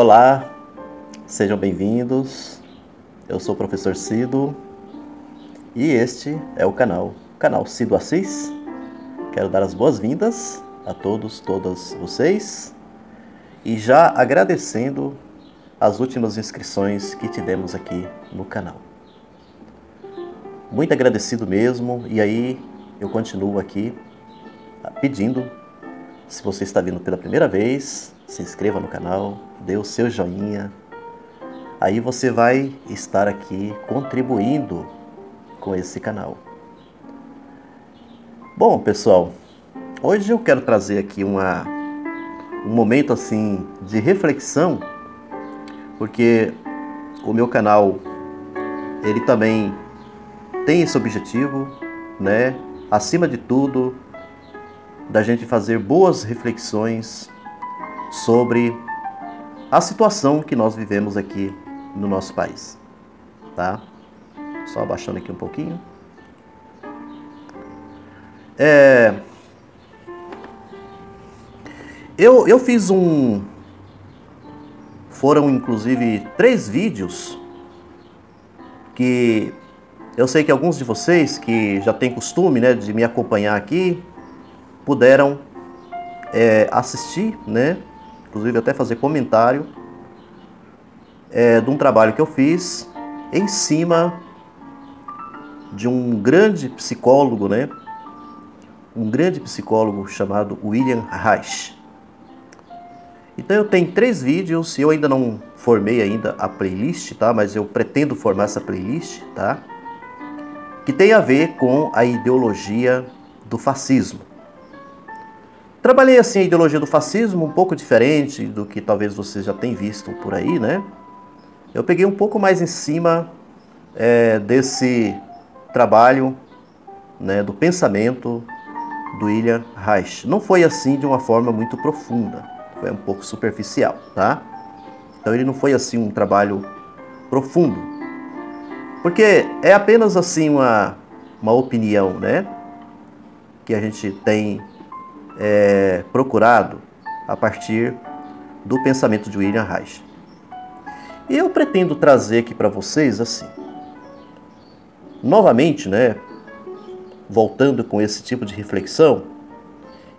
Olá, sejam bem-vindos. Eu sou o professor Cido e este é o canal, canal Cido Assis. Quero dar as boas-vindas a todos, todas vocês e já agradecendo as últimas inscrições que tivemos aqui no canal. Muito agradecido mesmo e aí eu continuo aqui pedindo, se você está vindo pela primeira vez, se inscreva no canal, dê o seu joinha. Aí você vai estar aqui contribuindo com esse canal. Bom, pessoal, hoje eu quero trazer aqui uma, um momento assim de reflexão, porque o meu canal ele também tem esse objetivo, né? Acima de tudo, da gente fazer boas reflexões sobre a situação que nós vivemos aqui no nosso país, tá? Só abaixando aqui um pouquinho. É... Eu, eu fiz um. Foram inclusive três vídeos que eu sei que alguns de vocês que já têm costume né, de me acompanhar aqui puderam é, assistir, né? Inclusive até fazer comentário é, de um trabalho que eu fiz em cima de um grande psicólogo, né? Um grande psicólogo chamado William Reich. Então eu tenho três vídeos, eu ainda não formei ainda a playlist, tá? Mas eu pretendo formar essa playlist, tá? Que tem a ver com a ideologia do fascismo. Trabalhei assim a ideologia do fascismo, um pouco diferente do que talvez vocês já tenham visto por aí, né? Eu peguei um pouco mais em cima é, desse trabalho, né, do pensamento do William Reich. Não foi assim de uma forma muito profunda, foi um pouco superficial, tá? Então ele não foi assim um trabalho profundo, porque é apenas assim uma, uma opinião, né? Que a gente tem é, procurado a partir do pensamento de William Reich. E eu pretendo trazer aqui para vocês assim, novamente, né, voltando com esse tipo de reflexão,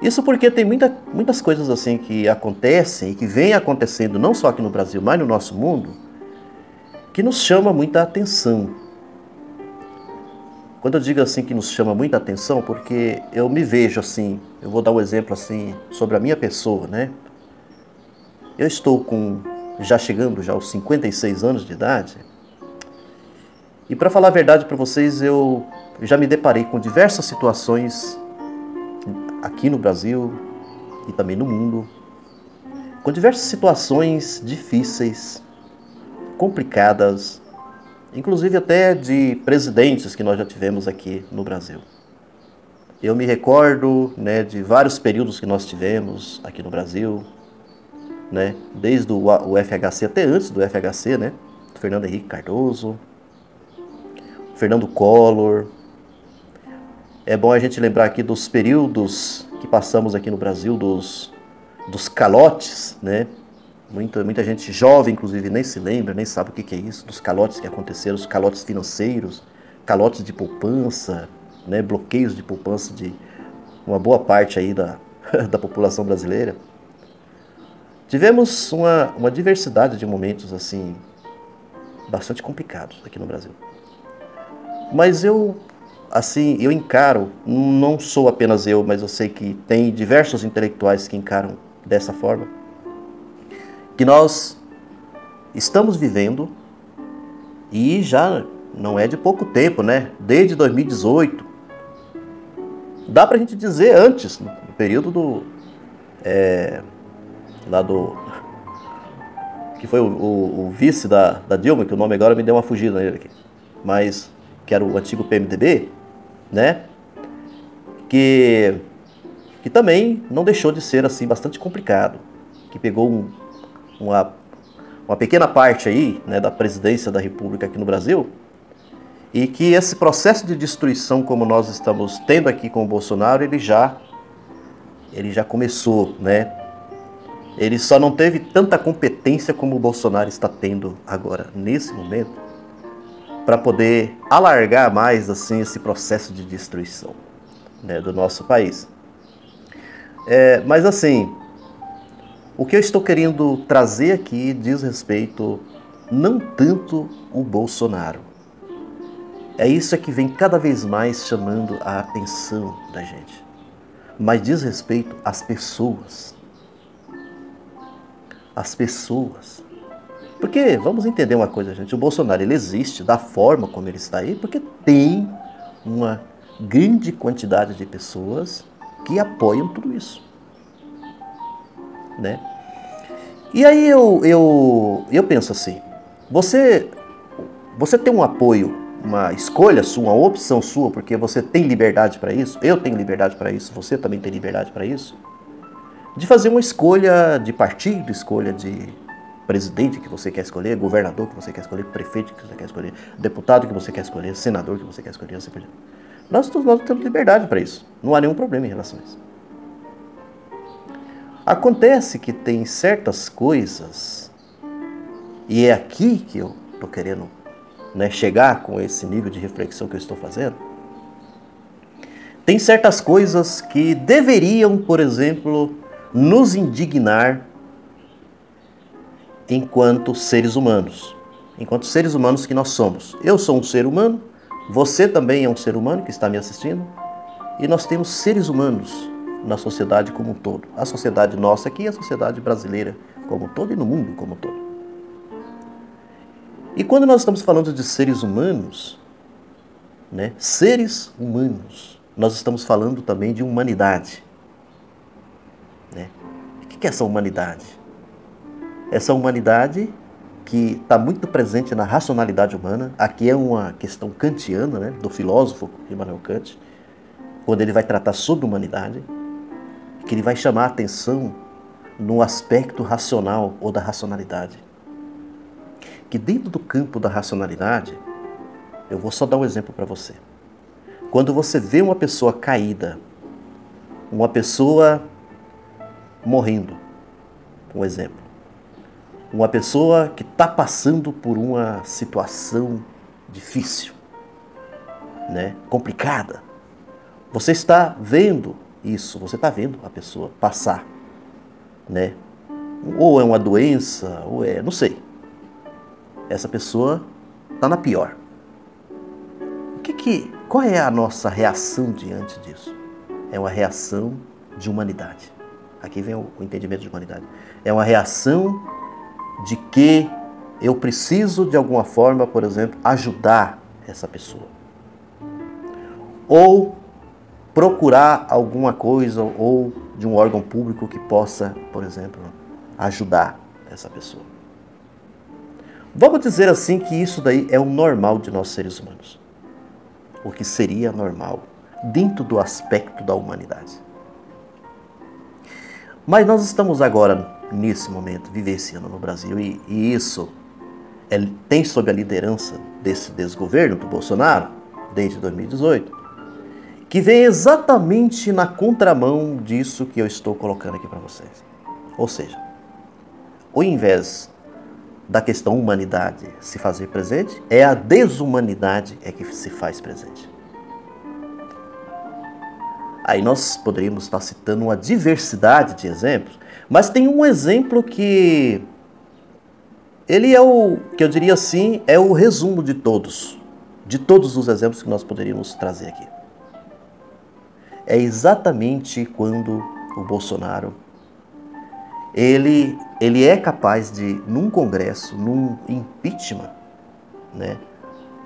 isso porque tem muita, muitas coisas assim que acontecem e que vêm acontecendo não só aqui no Brasil, mas no nosso mundo, que nos chama muita atenção. Quando eu digo assim que nos chama muita atenção, porque eu me vejo assim, eu vou dar um exemplo assim sobre a minha pessoa, né? Eu estou com já chegando já aos 56 anos de idade. E para falar a verdade para vocês, eu já me deparei com diversas situações aqui no Brasil e também no mundo, com diversas situações difíceis, complicadas, inclusive até de presidentes que nós já tivemos aqui no Brasil. Eu me recordo né, de vários períodos que nós tivemos aqui no Brasil, né, desde o, FHC até antes do FHC, né, Fernando Henrique Cardoso, Fernando Collor. É bom a gente lembrar aqui dos períodos que passamos aqui no Brasil, dos, dos calotes, né, Muita, muita gente jovem, inclusive, nem se lembra, nem sabe o que, que é isso, dos calotes que aconteceram, os calotes financeiros, calotes de poupança, né, bloqueios de poupança de uma boa parte aí da, da população brasileira. Tivemos uma, uma diversidade de momentos assim bastante complicados aqui no Brasil. Mas eu assim, eu encaro, não sou apenas eu, mas eu sei que tem diversos intelectuais que encaram dessa forma que nós estamos vivendo e já não é de pouco tempo, né? Desde 2018. Dá pra gente dizer antes, no período do. É, lá do. Que foi o, o, o, vice da, da Dilma, que o nome agora me deu uma fugida nele aqui. Mas que era o antigo PMDB, né? Que, que também não deixou de ser assim bastante complicado. Que pegou um, uma, uma pequena parte aí né, da presidência da República aqui no Brasil, e que esse processo de destruição, como nós estamos tendo aqui com o Bolsonaro, ele já, ele já começou, né? ele só não teve tanta competência como o Bolsonaro está tendo agora, nesse momento, para poder alargar mais assim esse processo de destruição né, do nosso país. É, mas assim, o que eu estou querendo trazer aqui diz respeito não tanto o Bolsonaro. É isso que vem cada vez mais chamando a atenção da gente. Mas diz respeito às pessoas as pessoas. Porque, vamos entender uma coisa, gente, o Bolsonaro ele existe da forma como ele está aí, porque tem uma grande quantidade de pessoas que apoiam tudo isso. Né? E aí eu, eu, eu penso assim, você, você tem um apoio, uma escolha sua, uma opção sua, porque você tem liberdade para isso, eu tenho liberdade para isso, você também tem liberdade para isso de fazer uma escolha de partido, escolha de presidente que você quer escolher, governador que você quer escolher, prefeito que você quer escolher, deputado que você quer escolher, senador que você quer escolher, assim por. Nós, nós temos liberdade para isso. Não há nenhum problema em relação a isso. Acontece que tem certas coisas, e é aqui que eu estou querendo né, chegar com esse nível de reflexão que eu estou fazendo. Tem certas coisas que deveriam, por exemplo, nos indignar enquanto seres humanos, enquanto seres humanos que nós somos. Eu sou um ser humano, você também é um ser humano que está me assistindo, e nós temos seres humanos na sociedade como um todo. A sociedade nossa aqui a sociedade brasileira como um todo e no mundo como um todo. E quando nós estamos falando de seres humanos, né, seres humanos, nós estamos falando também de humanidade. Né? O que é essa humanidade? Essa humanidade que está muito presente na racionalidade humana. Aqui é uma questão kantiana, né, do filósofo Immanuel Kant, quando ele vai tratar sobre humanidade, que ele vai chamar a atenção no aspecto racional ou da racionalidade. Que dentro do campo da racionalidade, eu vou só dar um exemplo para você. Quando você vê uma pessoa caída, uma pessoa morrendo. Um exemplo. Uma pessoa que está passando por uma situação difícil, né? complicada. Você está vendo isso, você está vendo a pessoa passar. Né? Ou é uma doença, ou é. não sei. Essa pessoa está na pior. O que que, qual é a nossa reação diante disso? É uma reação de humanidade. Aqui vem o, entendimento de humanidade. É uma reação de que eu preciso, de alguma forma, por exemplo, ajudar essa pessoa. Ou procurar alguma coisa ou de um órgão público que possa, por exemplo, ajudar essa pessoa. Vamos dizer assim que isso daí é o normal de nós seres humanos. O que seria normal dentro do aspecto da humanidade. Mas nós estamos agora, nesse momento, vivenciando no Brasil, e, e isso é, tem sob a liderança desse desgoverno do Bolsonaro, desde 2018, que vem exatamente na contramão disso que eu estou colocando aqui para vocês. Ou seja, ao invés da questão humanidade se fazer presente, é a desumanidade é que se faz presente. Aí nós poderíamos estar citando uma diversidade de exemplos, mas tem um exemplo que ele é o, que eu diria assim, é o resumo de todos, de todos os exemplos que nós poderíamos trazer aqui. É exatamente quando o Bolsonaro ele, ele é capaz de, num congresso, num impeachment, né,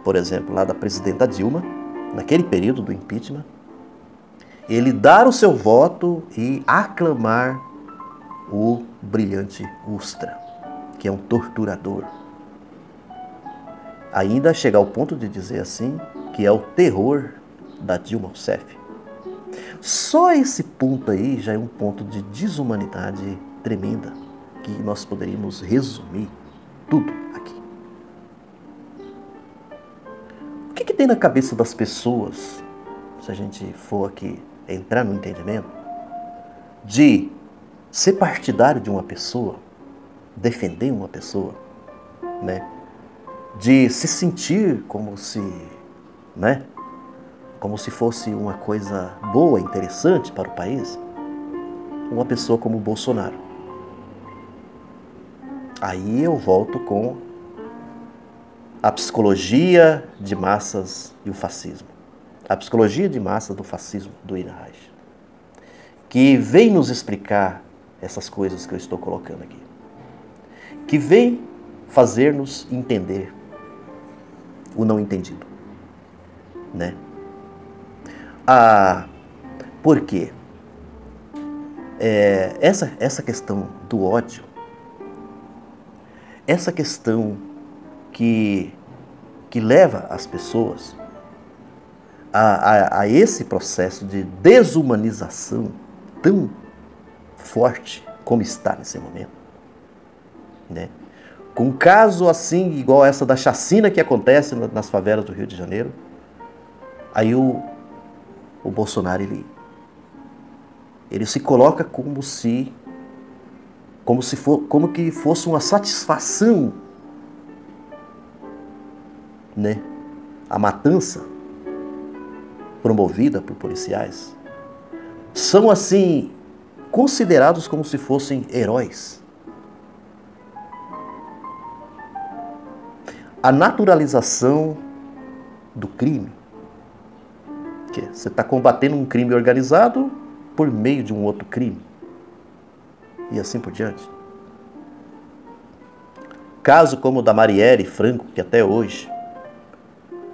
por exemplo, lá da presidenta Dilma, naquele período do impeachment, ele dar o seu voto e aclamar o brilhante Ustra, que é um torturador. Ainda chegar ao ponto de dizer assim que é o terror da Dilma Rousseff. Só esse ponto aí já é um ponto de desumanidade tremenda que nós poderíamos resumir tudo aqui. O que, que tem na cabeça das pessoas, se a gente for aqui entrar no entendimento de ser partidário de uma pessoa, defender uma pessoa, né? De se sentir como se, né? Como se fosse uma coisa boa, interessante para o país, uma pessoa como o Bolsonaro. Aí eu volto com a psicologia de massas e o fascismo. A psicologia de massa do fascismo do Ira Reich, que vem nos explicar essas coisas que eu estou colocando aqui, que vem fazer-nos entender o não entendido, né? Ah, por quê? É, essa, essa questão do ódio, essa questão que, que leva as pessoas a, a, a esse processo de desumanização tão forte como está nesse momento. Né? Com um caso assim, igual essa da chacina que acontece nas favelas do Rio de Janeiro, aí o, o Bolsonaro ele, ele se coloca como se como se for, como que fosse uma satisfação né, a matança promovida por policiais, são assim considerados como se fossem heróis. A naturalização do crime. Que você está combatendo um crime organizado por meio de um outro crime. E assim por diante. Caso como o da Marielle Franco, que até hoje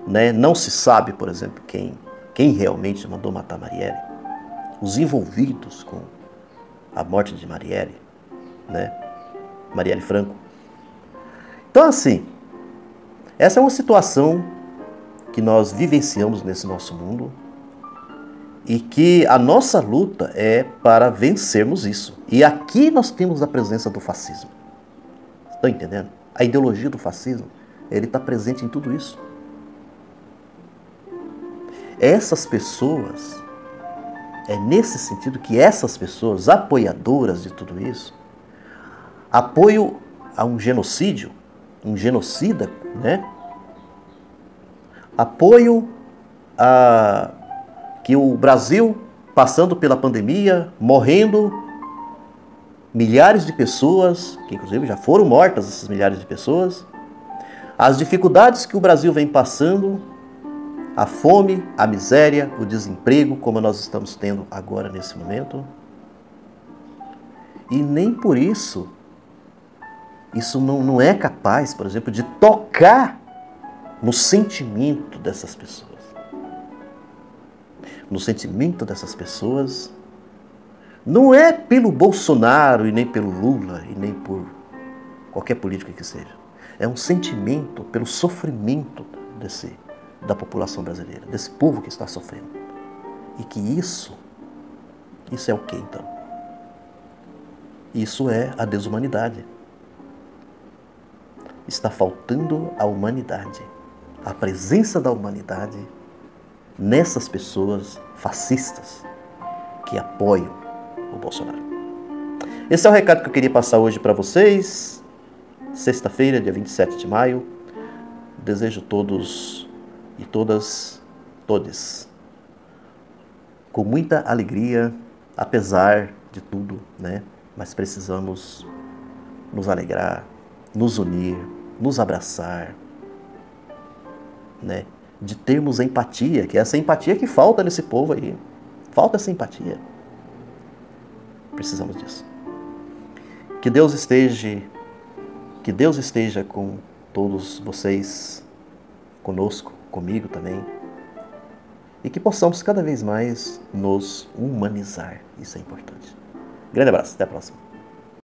né? Não se sabe, por exemplo, quem, quem realmente mandou matar Marielle. Os envolvidos com a morte de Marielle, né? Marielle Franco. Então, assim, essa é uma situação que nós vivenciamos nesse nosso mundo e que a nossa luta é para vencermos isso. E aqui nós temos a presença do fascismo. Estão entendendo? A ideologia do fascismo, ele está presente em tudo isso. Essas pessoas, é nesse sentido que essas pessoas, apoiadoras de tudo isso, apoio a um genocídio, um genocida, né? Apoio a que o Brasil, passando pela pandemia, morrendo, milhares de pessoas, que inclusive já foram mortas essas milhares de pessoas, as dificuldades que o Brasil vem passando a fome, a miséria, o desemprego, como nós estamos tendo agora nesse momento. E nem por isso, isso não, não é capaz, por exemplo, de tocar no sentimento dessas pessoas. No sentimento dessas pessoas, não é pelo Bolsonaro e nem pelo Lula e nem por qualquer político que seja. É um sentimento pelo sofrimento desse da população brasileira, desse povo que está sofrendo. E que isso, isso é o que então? Isso é a desumanidade. Está faltando a humanidade, a presença da humanidade nessas pessoas fascistas que apoiam o Bolsonaro. Esse é o recado que eu queria passar hoje para vocês. Sexta-feira, dia 27 de maio. Desejo todos e todas, todes, com muita alegria, apesar de tudo, né? Mas precisamos nos alegrar, nos unir, nos abraçar, né? De termos empatia, que é essa empatia que falta nesse povo aí. Falta essa empatia. Precisamos disso. Que Deus esteja, que Deus esteja com todos vocês, conosco, comigo também. E que possamos cada vez mais nos humanizar. Isso é importante. Grande abraço, até a próxima.